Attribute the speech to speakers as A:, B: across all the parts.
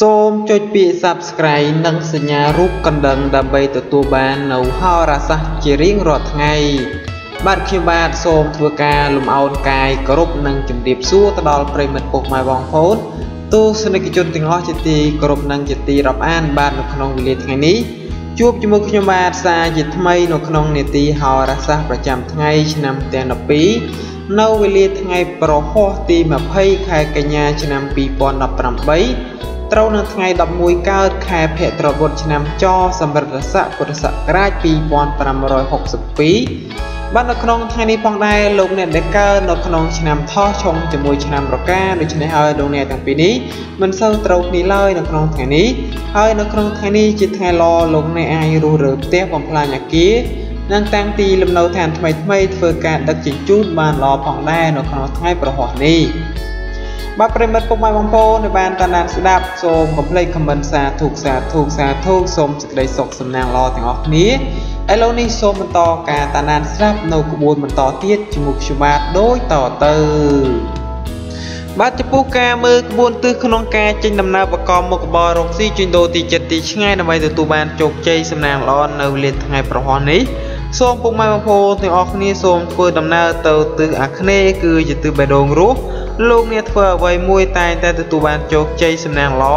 A: សូមចុចពាក្យ Subscribe និងសញ្ញារូបកណ្ដឹងដើម្បីទទួលបាននូវហោរាសាស្ត្រជារៀងរាល់ថ្ងៃបាទខ្ញុំបាទសូមធ្វើការលំអោនកាយគោរពនិងជម្រាបសួរទៅដល់ប្រិយមិត្តពុកម៉ែបងប្អូនទស្សនិកជនទាំងអស់ជាទីគោរពនិងជាទីរាប់អាន បាទនៅក្នុងវេលាថ្ងៃនេះជួបជាមួយខ្ញុំបាទសាជាថ្មីនៅក្នុងនេតិហោរាសាស្ត្រប្រចាំថ្ងៃឆ្នាំទាំង12នៅវេលាថ្ងៃប្រហោះទី20ខែកញ្ញាឆ្នាំ2018 ត្រូវនៅថ្ងៃ11កើតខែភទ្របទឆ្នាំចសម្រិទ្ធស័កពុទ្ធសករាជ2562បាទនៅក្នុងថ្ងៃនេះផងដែរលោកអ្នកដែលកើតនៅក្នុងឆ្នាំថោះឆុងជាមួយឆ្នាំរកាដូច្នេះហើយលោកអ្នកទាំងពីរនេះមិនសូវត្រូវគ្នាឡើយនៅក្នុងថ្ងៃនេះហើយនៅក្នុងថ្ងៃនេះជាថ្ងៃល្អលោកអ្នកអាចរស់រើផ្ទះបំផ្លាញអាគារនិងតាំងទីលំនៅឋានថ្មីថ្មីធ្វើការដឹកជញ្ជូនបានល្អផងដែរនៅក្នុងថ្ងៃប្រហោះនេះ បាទប្រិមិត្តពុកម៉ែបងប្អូនដែលបានតាមដានស្ដាប់សូមកុំភ្លេចខមមិនសាធុកសាធុកសាធុកសូមសេចក្តីសុខសំណាងល្អទាំងអស់គ្នាឥឡូវនេះសូមបន្តការតាមដានស្ដាប់នៅក្បួនបន្តទៀតជាមួយខ្ញុំបាទដូចតទៅបាទចំពោះការមើលក្បួនទិសក្នុងការចេញដំណើរបកមុខបររកស៊ីជួញដូរទីចិត្តទីឆ្ងាយដើម្បីទទួលបានជោគជ័យសំណាងល្អនៅវេលាថ្ងៃប្រហោះនេះសូមពុកម៉ែបងប្អូនទាំងអស់គ្នាសូមធ្វើដំណើរទៅទិសអាគ្នេយ៍គឺជាទិសបេះដូងរស់ លោកអ្នកធ្វើអ្វីមួយតែងតែទទួលបានជោគជ័យសំណាងល្អ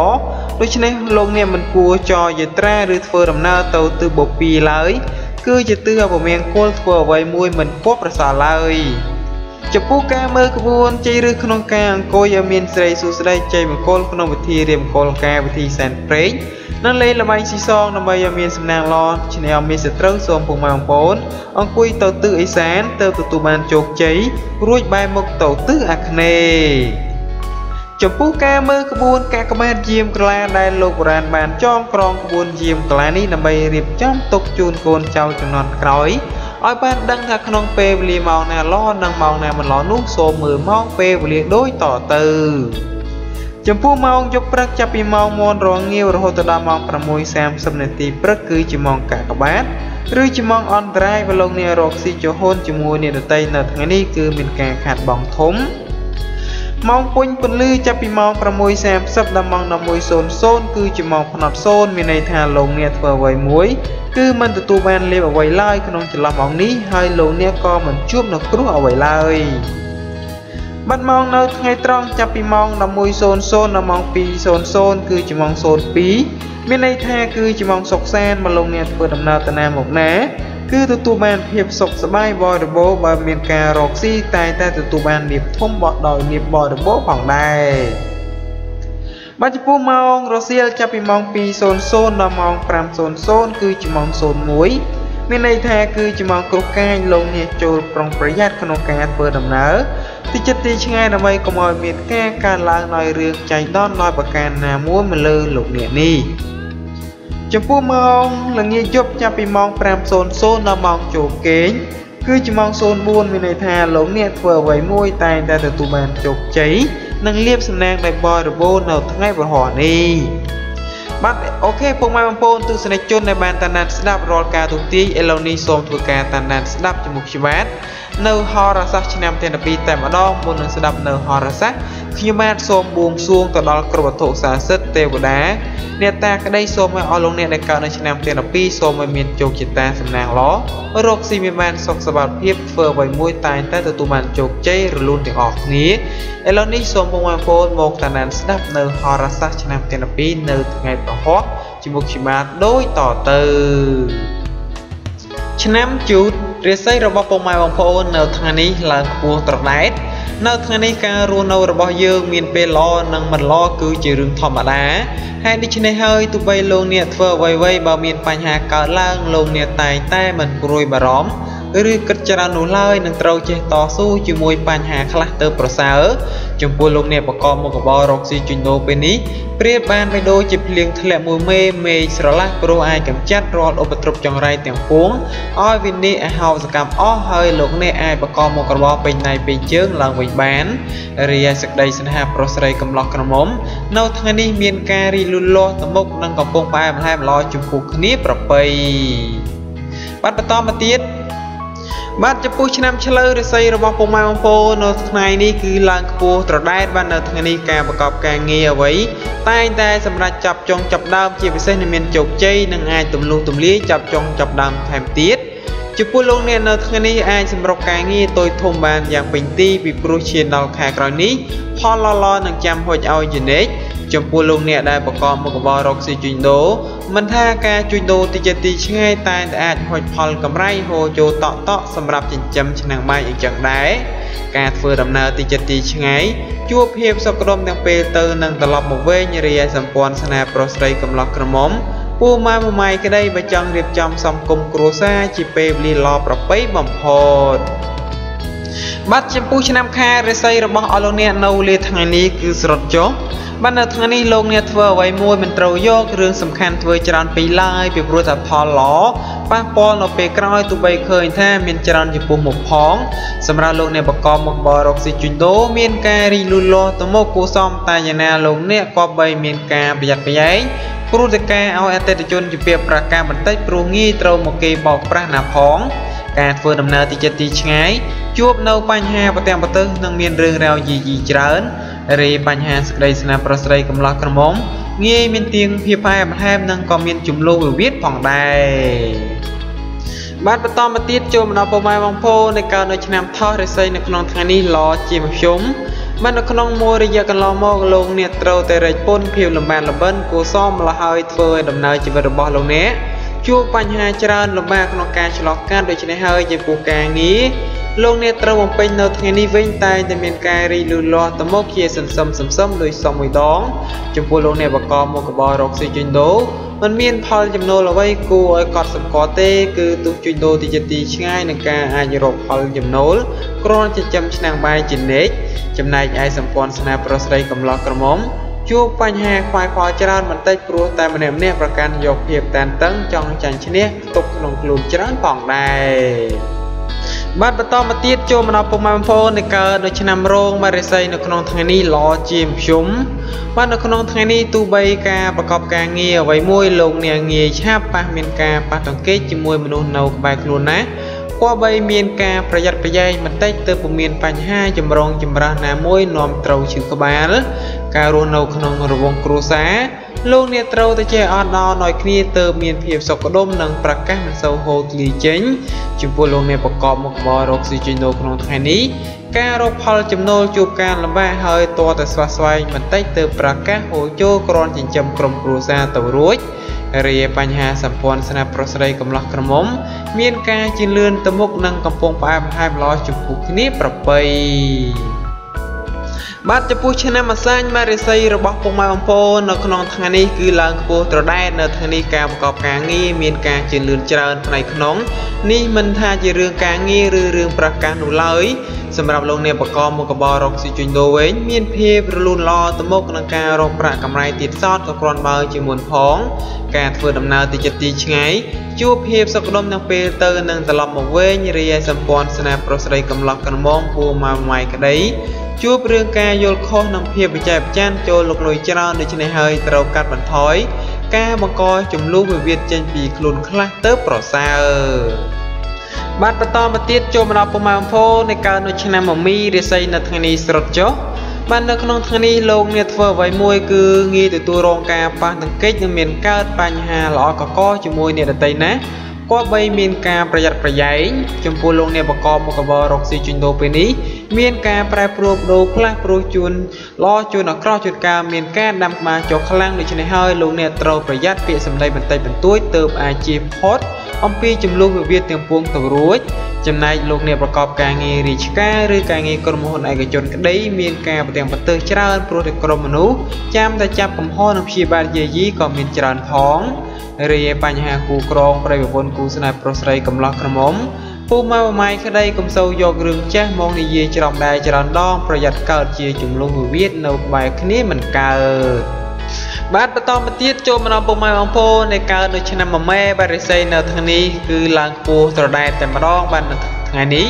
A: ដូច្នេះលោកអ្នកមិនគួរចរយាត្រាឬធ្វើដំណើរទៅទិសបូព៌ាឡើយគឺជាទិសអពមង្គលធ្វើអ្វីមួយមិនគួរប្រសើរឡើយ ចំពោះការមើលក្បួនជ័យឬក្នុងការអង្គុយឲ្យមានស្រីសុស្ដីជ័យមង្គលក្នុងវិធីរៀបមង្គលការវិធីសែនព្រេងនិងលេងល្បែងស៊ីសងដើម្បីឲ្យមានសំណាងល្អឈ្នះមានសត្រូវសូមពុកម៉ែបងប្អូនអង្គុយទៅទិសឦសានទៅទទួលបានជោគជ័យរួចបែរមុខទៅទិសអាគ្នេយ៍ចំពោះការមើលក្បួនកាកបាទយាមក្លាដែលលោកបុរាណបានចងក្រងក្បួនយាមក្លានេះដើម្បីរៀបចំទុកជូនកូនចៅជំនាន់ក្រោយ ឲ្យបានដឹងថាក្នុងពេលវេលាម៉ោងណាល្អនិងម៉ោងណាមិនល្អនោះសូមមើលម៉ោងពេលវេលាដូចតទៅចំពោះម៉ោងយប់ព្រឹកចាប់ពីម៉ោង1រងាវរហូតដល់ម៉ោង6:30នាទីព្រឹកគឺជាម៉ោងកាកបាទ ឬជាម៉ោងអន្តរាយបើលោកអ្នករកស៊ីចូលហ៊ុនជាមួយអ្នកដតីនៅថ្ងៃនេះគឺមានការខាត់បងធំ ម៉ោងពេញពន្លឺចាប់ពីម៉ោង6:30ដល់ម៉ោង11:00គឺជាម៉ោងផ្នត់0មានន័យថាលោកអ្នកធ្វើអ្វីមួយគឺមិនទទួលបានលាភអ្វីឡើយក្នុងចន្លោះម៉ោងនេះហើយលោកអ្នកក៏មិនជួបនូវគ្រោះអ្វីឡើយបាត់ម៉ោងនៅថ្ងៃត្រង់ចាប់ពីម៉ោង11:00ដល់ម៉ោង2:00គឺជាម៉ោង02មានន័យថាគឺជាម៉ោងសុកសានមកលោកអ្នកធ្វើដំណើរទៅណាមកណា គឺទទួលបានភាពសុខសប្បាយបរិបូរណ៍បើមានការរកស៊ីតែតែទទួលបានលៀបធំបោះដោយលៀបបរិបូរណ៍ផងដែរបាទចំពោះម៉ោងរសៀលចាប់ពីម៉ោង2:00ដល់ម៉ោង5:00គឺជាម៉ោង01មានន័យថាគឺជាម៉ោងគ្រោះកាយលោកអ្នកចូលប្រុងប្រយ័ត្នក្នុងការធ្វើដំណើរទីចិត្តទីឆ្ងាយដើម្បីកុំឲ្យមានការកើនឡើងដោយរឿងចៃដន្យដោយប្រការណាមួយមកលើលោកអ្នកនេះ ចំពោះម៉ោងល្ងាចយប់ចាប់ពីម៉ោង5:00ដល់ម៉ោងចូលគេងគឺជាម៉ោង04មានន័យថាលោកអ្នកធ្វើអ្វីមួយតែងតែទទួលបានជោគជ័យនិងលៀបសំណាងដោយបរិបូរណ៍នៅថ្ងៃប្រហោះនេះបាទអូខេពុកម៉ែបងប្អូនទស្សនិកជនដែលបានតាមដានស្ដាប់រាល់ការទូទាយឥឡូវនេះសូមធ្វើការតាមដានស្ដាប់ជាមួយខ្ញុំបាទ នៅហោរាសាស្ត្រឆ្នាំទី12តែម្ដងមុននឹងស្ដាប់នៅហោរាសាស្ត្រខ្ញុំបាទសូមបួងសួងទៅដល់គ្រប់វត្ថុស័ក្តិសិទ្ធិទេវតាអ្នកតាក្តីសូមឲ្យអស់លោកអ្នកដែលកើតនៅឆ្នាំទី12សូមឲ្យមានជោគជតាសំណាងល្អរកស៊ីមានបានសុខសុវត្ថិភាពធ្វើអ្វីមួយតែងតែទទួលបានជោគជ័យរលូនទាំងអស់គ្នាឥឡូវនេះសូមបងប្អូនមកតាមដានស្ដាប់នៅហោរាសាស្ត្រឆ្នាំទី12នៅថ្ងៃប្រហោះជាមួយខ្ញុំបាទដូចតទៅឆ្នាំជូត រាសីរបស់ពុកម៉ែបងប្អូននៅថ្ងៃនេះឡើងខ្ពស់ត្រដែតនៅថ្ងៃនេះការរស់នៅរបស់យើងមានពេលល្អនិងមិនល្អគឺជារឿងធម្មតាហេតុដូច្នេះហើយទោះបីលោកអ្នកធ្វើអ្វីៗបើមានបញ្ហាកើតឡើងលោកអ្នកតែងតែមិនព្រួយបារម្ភ ឬគិតច្រើននោះឡើយនឹងត្រូវចេះតស៊ូជាមួយបញ្ហាខ្លះទៅប្រសើរចំពោះលោកអ្នកបកមុខរបររកស៊ីជញ្ញោពេលនេះប្រៀបបានបីដូចជាភ្លៀងធ្លាក់មួយមេមេឃស្រឡះព្រោះអាចកម្ចាត់រាល់ឧបទ្រពចង្រៃទាំងពួងឲ្យវិនិច្ឆ័យហោសកម្មអស់ហើយលោកអ្នកអាចបកមុខរបរពេញដៃពេញជើងឡើងវិញបានរាយសេចក្តីស្នេហាប្រុសស្រីកំឡោះក្រមុំនៅថ្ងៃនេះមានការរីលូតលាស់ទៅមុខនិងកំពុងផ្អែមល្ហែមល្អចំពោះគ្នាប្រពៃបាទបន្តមកទៀត បាទចំពោះឆ្នាំឆ្លូវរិស័យរបស់ពុកម៉ែបងប្អូននៅថ្ងៃនេះគឺឡើងខ្ពស់ត្រដែតបាទនៅថ្ងៃនេះការប្រកបការងារអ្វីតែងតែសម្រាប់ចាប់ចុងចាប់ដើមជាពិសេសនឹងមានជោគជ័យនិងអាចទម្លុះទម្លាយចាប់ចុងចាប់ដើមថែមទៀតចំពោះលោកអ្នកនៅថ្ងៃនេះអាចសម្រុកការងារតូចធំបានយ៉ាងពេញទីពីព្រោះឈានដល់ខែក្រោយនេះផលល្អៗនឹងចាំហុចឲ្យជានិច្ច ចំពោះលោកអ្នកដែលប្រកបមុខរបររកស៊ីជួញដូរមិនថាការជួញដូរទីចិត្តទីឆ្ងាយតែអាចហុចផលកម្រៃហូរចូលតក់តក់សម្រាប់ចិញ្ចឹមឆ្នាំងបាយអញ្ចឹងដែរការធ្វើដំណើរទីចិត្តទីឆ្ងាយជួបភាពសុខដុមទាំងពេលទៅនិងត្រឡប់មកវិញរាយសម្ព័ន្ធស្នេហ៍ប្រុសស្រីកំឡោះក្រមុំពូម៉ែមួយម៉ៃក្តីបើចង់រៀបចំសំគុំគ្រួសារជាពេលវេលាល្អប្រពៃបំផុត បាទចំពោះឆ្នាំខែរិស័យរបស់អស់លោកអ្នកនៅលាថ្ងៃនេះគឺស្រត់ចុះបាទនៅថ្ងៃនេះលោកអ្នកធ្វើអ្វីមួយមិនត្រូវយករឿងសំខាន់ធ្វើច្រើនពេកឡើយពីព្រោះថាផលល្អប៉ះពាល់នៅពេលក្រោយទោះបីឃើញថាមានច្រើនចំពោះមុខផងសម្រាប់លោកអ្នកបកកមកបររកស៊ីជូនដូមានការរីលូតលាស់ទៅមុខគួសមតែយ៉ាងណាលោកអ្នកក៏បីមានការប្រយ័ត្នប្រយែងព្រោះតែការឲ្យអតិថិជនជំរាបប្រកាសបន្តិចព្រោះងាយត្រូវមកគេបោកប្រាស់ណាផង ការធ្វើដំណើរទីចិត្តទីឆ្ងាយជួបនៅបញ្ហាប្រទាំងប្រទើសនិងមានរឿងរ៉ាវយីយីច្រើនរីបញ្ហាសក្តីស្នេហ៍ប្រុសស្រីកំឡោះក្រមុំងាយមានទៀងភាពផ្អែមល្ហែមនិងក៏មានចំនួនវិវាទផងដែរបាទបន្តមកទៀតចូលមកដល់ពុកម៉ែបងប្អូនในការនៅឆ្នាំថោះរិស័យនៅក្នុងថ្ងៃនេះល្អជាមធ្យមបាទនៅក្នុងមួយរយៈកន្លងមកលោកអ្នកត្រូវតែរែកពុនភាពលំបានលបិនគួសមលហើយធ្វើឲ្យដំណើរជីវិតរបស់លោកអ្នក ជួបបញ្ហាច្រើនលំបាកក្នុងការឆ្លងកាត់ដូច្នេះហើយចំពោះការងារលោកអ្នកត្រូវបំពេញនៅថ្ងៃនេះវិញតែតែមានការរីលូតលាស់ទៅមុខជាសន្សឹមសន្សឹមដោយសមមួយដងចំពោះលោកអ្នកបកមកកបរកស៊ីជិញដូมันមានផលចំណូលអ្វីគួរឲ្យកត់សម្គាល់ទេ គឺទុកជួញដូរទីជាទីឆ្ងាយនឹងការអាចរកផលចំណូលគ្រាន់ចិញ្ចឹមឆ្នាំងបាយជានិច្ចចំណែកឯសម្ព័ន្ធស្នេហ៍ប្រុសស្រីកំឡោះក្រមុំ ជួបបញ្ហាខ្វាយខ្វល់ច្រើនបន្តិចព្រោះតែម្នាក់ម្នាក់ប្រកាន់យកភាពតានតឹងចង់ចាញ់ឈ្នះទុកក្នុងខ្លួនច្រើនផងដែរបាទបន្តមកទៀតចូលមកដល់ពុកម៉ែបងប្អូននៃកើតនៅឆ្នាំរោងបាទរិស័យនៅក្នុងថ្ងៃនេះល្អជាមធ្យមបាទនៅក្នុងថ្ងៃនេះទោះបីការប្រកបការងារអ្វីមួយលោកអ្នកងាយឆាប់ប៉ះមានការប៉ះទង្គិចជាមួយមនុស្សនៅក្បែរខ្លួនណាគប្បីមានការប្រយ័ត្នប្រយែងបន្តិចទើបពុំមានបញ្ហាចម្រងចម្រាស់ណាមួយនាំត្រូវឈឺក្បាល ការរស់នៅក្នុងរវងគ្រួសារលោកអ្នកត្រូវតែចេះអត់ដោឲ្យគ្នាទៅមានភាពសុខដុមនិងប្រកាសមិនសូវហូរធ្លាយចេញចំពោះលោកអ្នកប្រកបមុខរបររកស៊ីជីណូក្នុងថ្ងៃនេះការរកផលចំណូលជួបការលំបាកហើយតតែស្វះស្វែងបន្តិចទៅប្រកាសហូរចូលក្រនចិញ្ចឹមក្រុមគ្រួសារទៅរួចរាបញ្ហាសម្ព័ន្ធស្នាប្រុសស្រីកំឡោះក្រមុំ មានការជឿនលឿនទៅមុខនិងកំពុងផ្អែមល្ហែមល្អចំពោះគ្នាប្របី បាទចំពោះឆ្នាំអាសាញម៉ារិស័យរបស់ពុកម៉ែបងប្អូននៅក្នុងថ្ងៃនេះគឺឡើងខ្ពស់ត្រដែតនៅថ្ងៃនេះការប្រកបការងារមានការជឿនលឿនច្រើនផ្នែកក្នុងនេះមិនថាជារឿងការងារឬរឿងប្រកាសនោះឡើយសម្រាប់លោកអ្នកបកមកកបរកស៊ីជុញដូរវិញមានភាពរលូនល្អទៅមុខនឹងការរកប្រាក់កម្រៃទៀតសតក៏គ្រាន់បើជាមុនផង ការធ្វើដំណើរទៅចិត្តទីឆ្ងាយជួបភាពសុខដុមទាំងពេលទៅនឹងត្រឡប់មកវិញរាយសម្ព័ន្ធស្នេហ៍ប្រុសស្រីកំឡោះកណ្មងពូម៉ៅម៉ៃក្តីជួបរឿងការយល់ខុសនិងភាពវិច័យប្រច័ណ្ឌចូលលោកលុយច្រើនដូច្នេះហើយត្រូវកាត់បន្ថយការបង្កចំនួនវិវាទចេញពីខ្លួនខ្លះទៅប្រសើរបាទបន្តមកទៀតចូលមកដល់ពុកម៉ែបងប្អូននៃកើតនៅឆ្នាំមមីរាសីនៅថ្ងៃនេះស្រត់ចុះបាទនៅក្នុងថ្ងៃនេះលោកអ្នកធ្វើអ្វីមួយគឺងាយទទួលរងការប៉ះទង្គិចនិងមានកើតបញ្ហាល្អកកជាមួយអ្នកដទៃណា គប្បីមានការប្រយ័ត្នប្រយែងចំពោះលោកអ្នកបកបមុខរបររកស៊ីជួញដូរពេលនេះមានការប្រែប្រួលប្ដូរខ្លះព្រោះជួនល្អជួនអាក្រក់ជួនកាលមានការដាំក្បាលចុះខ្លាំងដូច្នេះហើយលោកអ្នកត្រូវប្រយ័ត្នពាក្យសម្ដីបន្តិចបន្តួចទើបអាចជៀសផុត អំពីចំនួនវិវាទទាំងពួងទៅរួចចំណែកលោកអ្នកប្រកបការងាររាជការឬការងារក្រុមហ៊ុនឯកជនក្តីមានការប្រទាំងប្រទើសច្រើនព្រោះតែក្រុមមនុស្សចាំតែចាប់កំហុសនិងព្យាបាលយាយីក៏មានច្រើនផងរីឯបញ្ហាគូក្រងប្រិយប្រពន្ធគូស្នេហ៍ប្រុសស្រីកំឡោះក្រមុំពូម៉ៅម៉ៃក្តីកុំសូវយករឿងចាស់មកនិយាយច្រំដែរច្រើនដងប្រយ័ត្នកើតជាចំនួនវិវាទនៅក្បែរគ្នាមិនកើត បាទបន្តមកទៀតចូលមកដល់ពុកម៉ែបងប្អូននៃកើតនៅឆ្នាំមមែបាទរិស័យនៅថ្ងៃនេះគឺឡើងខ្ពស់ត្រដែតតែម្ដងបាទនៅថ្ងៃនេះ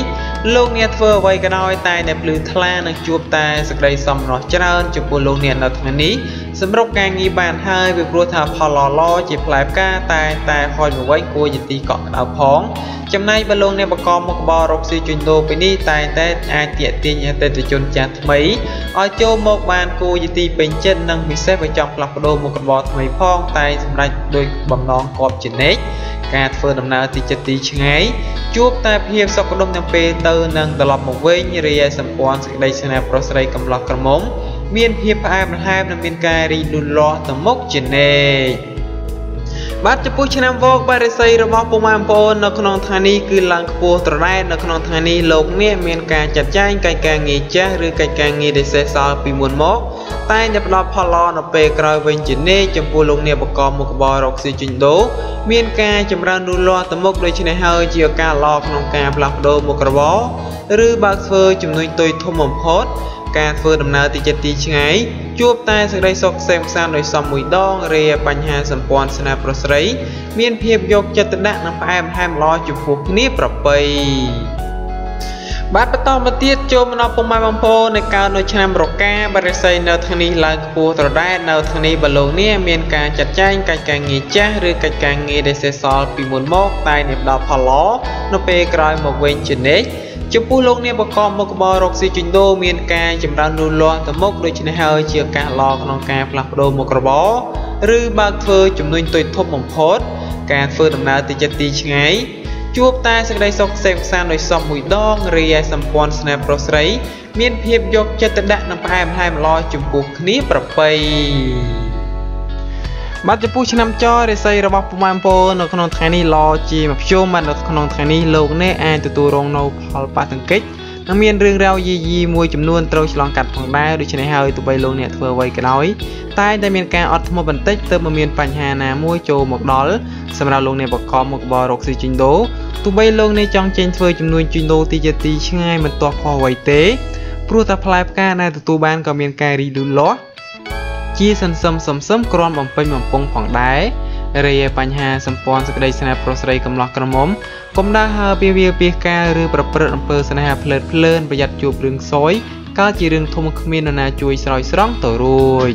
A: លោកអ្នកធ្វើអ្វីក៏ដោយតែអ្នកភ្លឺថ្លានឹងជួបតែសេចក្តីសំណោះច្រើនចំពោះលោកអ្នកនៅថ្ងៃនេះ សម្រុកការងារបានហើយពីព្រោះថាផលល្អៗជាផ្លែផ្កាតែតែហុយមកវិញគួរជាទីកក់ក្ដៅផងចំណែកបើលោកអ្នកបកមុខបររកស៊ីជួញដូរពេលនេះតែតែអាចទាក់ទាញអតិថិជនចាស់ថ្មីឲ្យចូលមកបានគួរជាទីពេញចិត្តនិងពិសេសបើចង់ផ្លាស់ប្ដូរមុខរបរថ្មីផងតែសម្រាប់ដោយបំណងកប់ជានិច្ចការធ្វើដំណើរទីចិត្តទីឆ្ងាយជួបតែភាពសុខដុមទាំងពេលទៅនិងត្រឡប់មកវិញរាយសម្ព័ន្ធសេចក្តីស្នេហ៍ប្រុសស្រីកំឡោះក្រមុំ មានភាពផ្អែមល្ហែមនិងមានការរីកលូតលាស់ទៅមុខជានិច្ចបាទចំពោះឆ្នាំវោកបារិស័យរបស់ពុកម៉ែបងប្អូននៅក្នុងថ្ងៃនេះគឺឡើងខ្ពស់ត្រដែតនៅក្នុងថ្ងៃនេះលោកអ្នកមានការចាត់ចែងកិច្ចការងារចាស់ឬកិច្ចការងារដែលសេសសល់ពីមុនមកតែតែផ្ដល់ផលល្អនៅពេលក្រោយវិញជានិច្ចចំពោះលោកអ្នកបកមុខរបររកស៊ីចិញ្ដូមានការចម្រើនលូតលាស់ទៅមុខដូច្នេះហើយជាឱកាសល្អក្នុងការផ្លាស់ប្ដូរមុខរបរឬបើកធ្វើជំនួយទុយធំបំផុត ការធ្វើដំណើរទីចិត្តទីឆ្ងាយជួបតែសេចក្តីសុខសេមខ្សាន្តដោយសមមួយដងរាបញ្ហាសម្ព័ន្ធស្នេហ៍ប្រុសស្រី មានភាពយកចិត្តទុកដាក់និងផ្អែមល្ហែមល្អចំពោះគ្នាប្រពៃ បាទបន្តមកទៀតចូលមកដល់ពុកម៉ែបងប្អូននៅកើតនៅឆ្នាំរកាបរិស័យនៅថ្ងៃនេះឡើងខ្ពស់ត្រដែតនៅថ្ងៃនេះបលោកនេះមានការចាត់ចែងកិច្ចការងារចាស់ឬកិច្ចការងារដែលសេសសល់ពីមុនមក តែនឹងផ្ដល់ផលល្អនៅពេលក្រោយមកវិញជានិច្ចចំពោះលោកអ្នកបកបមុខរបររកស៊ីចិញ្ដូមានការចម្រើនលូតលាស់ទៅមុខដូច្នេះហើយជាឱកាសល្អក្នុងការផ្លាស់ប្ដូរមុខរបរឬបើកធ្វើជំនួញទុយធំបំផុត ការធ្វើដំណើរទៅចិត្តទីឆ្ងាយ ជួបតែសេចក្តីសុខសេមខ្សានដោយសមមួយដងរីឯសម្ព័ន្ធស្នេហ៍ប្រុសស្រី មានភាពយកចិត្តទុកដាក់និងផ្អែមល្ហែមល្អចំពោះគ្នាប្រពៃបាទចំពោះឆ្នាំចរិស័យរបស់ពុកម៉ែបងប្អូននៅក្នុងថ្ងៃនេះល្អជាមធ្យមបាទនៅក្នុងថ្ងៃនេះលោកអ្នកអាចទទួលរងនៅផលប៉ះទង្គិច និងមានរឿងរ៉ាវយីយីមួយចំនួនត្រូវឆ្លងកាត់ផងដែរដូច្នេះហើយទោះបីលោកអ្នកធ្វើអ្វីក៏ដោយតែតែមានការអត់ធ្មត់បន្តិចទើបមិនមានបញ្ហាណាមួយចូលមកដល់សម្រាប់លោកអ្នកបកកមុខបររកស៊ីជីងដូទោះបីលោកអ្នកចង់ចេញធ្វើចំនួនជីងដូទីជាទីឆ្ងាយមិនទាស់ខុសអ្វីទេព្រោះតែផ្លែផ្កាដែលទទួលបានក៏មានការរីកលូតលាស់ជាសន្សំសំសឹមគ្រាន់បំពេញបំពង់ផងដែរ រាយបញ្ហាសម្ព័ន្ធសេចក្តីស្នេហ៍ប្រុសស្រីកំឡោះក្រមុំកុំដើរហើពីវាពីការឬប្រព្រឹត្តអំពើស្នេហាភ្លើតភ្លើនប្រយ័ត្នជួបរឿងសយកើតជារឿងធំគ្មាននរណាជួយស្រោចស្រង់ទៅរួច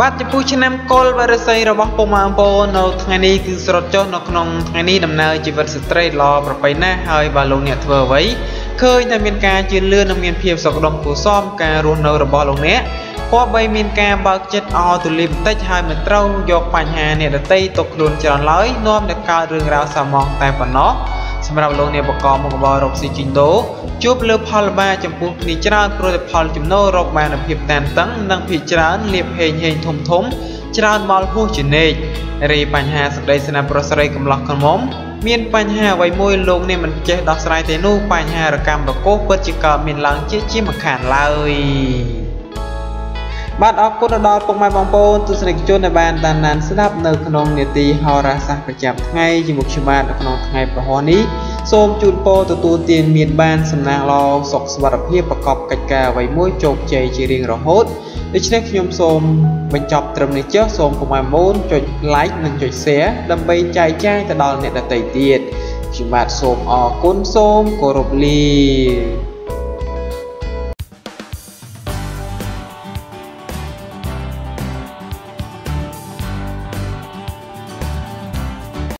A: បាទចំពោះឆ្នាំកុលវរិស័យរបស់ពុកម៉ែបងប្អូននៅថ្ងៃនេះគឺស្រត់ចុះនៅក្នុងថ្ងៃនេះដំណើរជីវិតស្ត្រីល្អប្រពៃណាស់ហើយបើលោកអ្នកធ្វើអ្វី ឃើញតែមានការជឿនលឿននិងមានភាពសុខដុមគួរសមការរស់នៅរបស់លោកអ្នកគប្បីមានការបើកចិត្តអទូលាយបន្តិចហើយមិនត្រូវយកបញ្ហាអ្នកដតីទុកខ្លួនច្រើនឡើយនាំទៅកើតរឿងរ៉ាវសមងតែប៉ុណ្ណោះសម្រាប់លោកអ្នកបកកមុខរបររកស៊ីជីងដូជួបលើផលលបាចំពោះគ្នាច្រើនព្រោះតែផលចំណូលរកបានភាពតានតឹងនិងភាច្រើនលៀបហេងហេងធំធំ ច្រើនមកហួសជានិច្ចរីបញ្ហាសក្តីស្នាប្រុសស្រីកំឡោះកំមុំ មានបញ្ហាអ្វីមួយលោកនេះមិនចេះដោះស្រាយទេនោះបញ្ហារកម្មរកោសពិតជាកើតមានឡើងជាជាមិនខានឡើយបាទអរគុណដល់ពុកម៉ែបងប្អូនទស្សនិកជនដែលបានតាមដានស្ដាប់នៅក្នុងនេតិហោរាសាស្ត្រប្រចាំថ្ងៃជាមួយខ្ញុំបាទនៅក្នុងថ្ងៃប្រហោះនេះ សូមជូនពរទទួលទានមានបានសំណាងល្អសុខសុវត្ថិភាពប្រកបកិច្ចការអ្វីមួយជោគជ័យជារៀងរហូតដូច្នេះខ្ញុំសូមបញ្ចប់ត្រឹមនេះចុះសូមពុកម៉ែបងប្អូនចុច like និងចុច share ដើម្បីចែកចាយទៅដល់អ្នកដទៃទៀតខ្ញុំបាទសូមអរគុណសូមគោរពលា